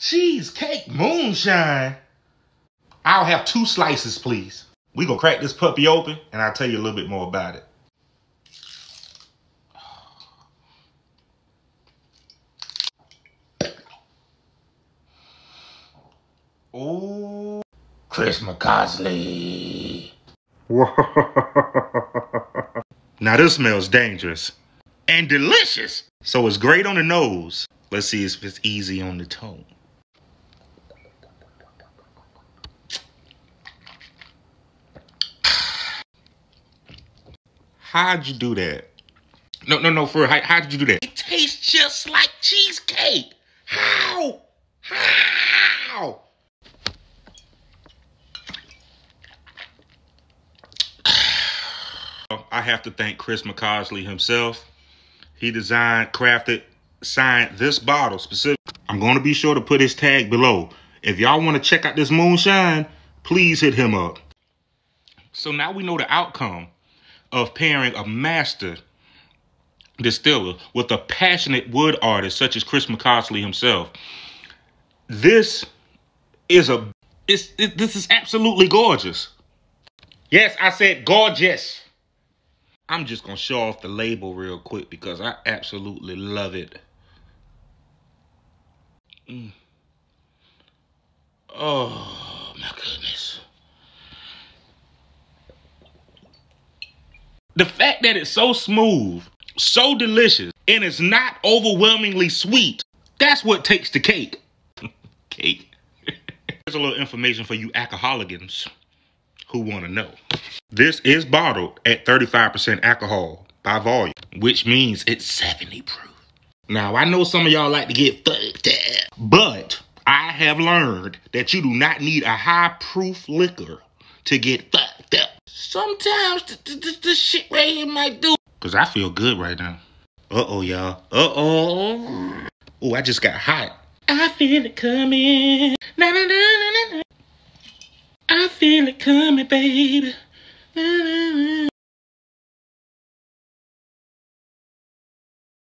Cheesecake moonshine. I'll have two slices, please. We gonna crack this puppy open and I'll tell you a little bit more about it. Oh, Chris McCausley. now this smells dangerous and delicious. So it's great on the nose. Let's see if it's easy on the tongue. How'd you do that? No, no, no, for how, how did you do that? It tastes just like cheesecake. How? How? I have to thank Chris McCausley himself. He designed, crafted, signed this bottle specific. I'm going to be sure to put his tag below. If y'all want to check out this moonshine, please hit him up. So now we know the outcome of pairing a master distiller with a passionate wood artist such as Chris McCausley himself. This is a it's, it, this is absolutely gorgeous. Yes, I said gorgeous. I'm just gonna show off the label real quick because I absolutely love it. Mm. Oh my goodness. The fact that it's so smooth, so delicious, and it's not overwhelmingly sweet, that's what takes the cake. cake. Here's a little information for you alcoholicans who want to know. This is bottled at 35% alcohol by volume, which means it's 70 proof. Now, I know some of y'all like to get fucked up, but I have learned that you do not need a high proof liquor to get fucked Sometimes the, shit right here might do. Cause I feel good right now. Uh-oh, y'all. Uh-oh. Oh, I just got hot. I feel it coming. Na, na, na, na, na. I feel it coming, baby. Na, na, na.